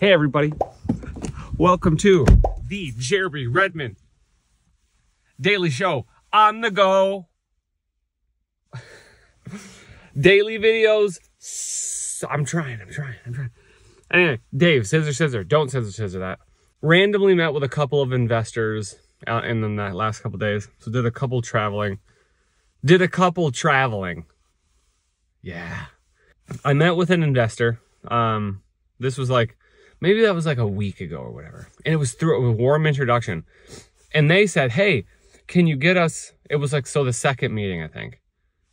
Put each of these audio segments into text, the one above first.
Hey, everybody. Welcome to the Jeremy Redman Daily Show on the go. Daily videos. I'm trying, I'm trying, I'm trying. Anyway, Dave, scissor, scissor. Don't scissor, scissor that. Randomly met with a couple of investors out in the last couple days. So did a couple traveling. Did a couple traveling. Yeah. I met with an investor. Um, this was like maybe that was like a week ago or whatever. And it was through a warm introduction. And they said, Hey, can you get us? It was like, so the second meeting, I think,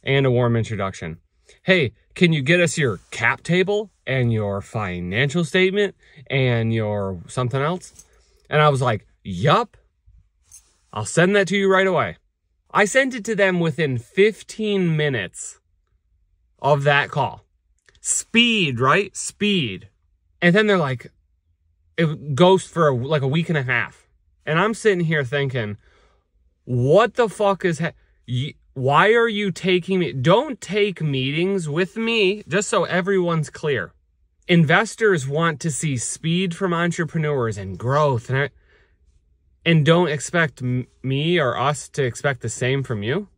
and a warm introduction. Hey, can you get us your cap table and your financial statement and your something else? And I was like, Yup, I'll send that to you right away. I sent it to them within 15 minutes of that call. Speed, right? Speed. And then they're like, it goes for like a week and a half. And I'm sitting here thinking, what the fuck is, why are you taking me? Don't take meetings with me, just so everyone's clear. Investors want to see speed from entrepreneurs and growth. And, I, and don't expect me or us to expect the same from you.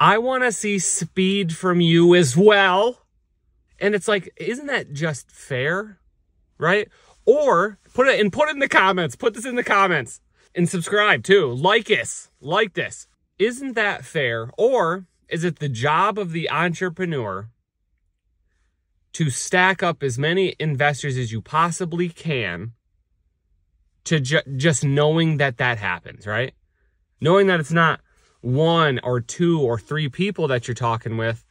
I want to see speed from you as well. And it's like, isn't that just fair? Right? Or put it and put it in the comments. Put this in the comments and subscribe too. Like us. Like this. Isn't that fair? Or is it the job of the entrepreneur to stack up as many investors as you possibly can to ju- just knowing that that happens, right? Knowing that it's not one or two or three people that you're talking with,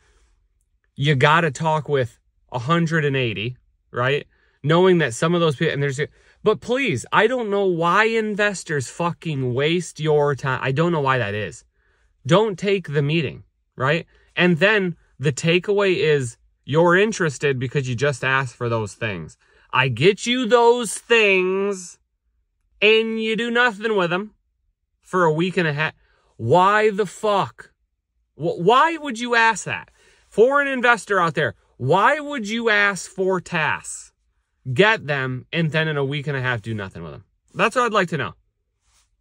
you got to talk with 180, right? Knowing that some of those people, and there's, but please, I don't know why investors fucking waste your time. I don't know why that is. Don't take the meeting, right? And then the takeaway is you're interested because you just asked for those things. I get you those things and you do nothing with them for a week and a half. Why the fuck? Why would you ask that? For an investor out there, why would you ask for tasks? Get them, and then in a week and a half do nothing with them? That's what I'd like to know.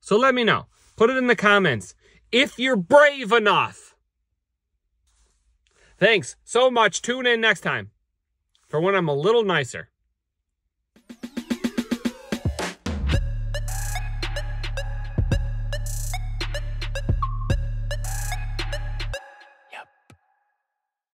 So let me know. Put it in the comments if you're brave enough. Thanks so much. Tune in next time for when I'm a little nicer.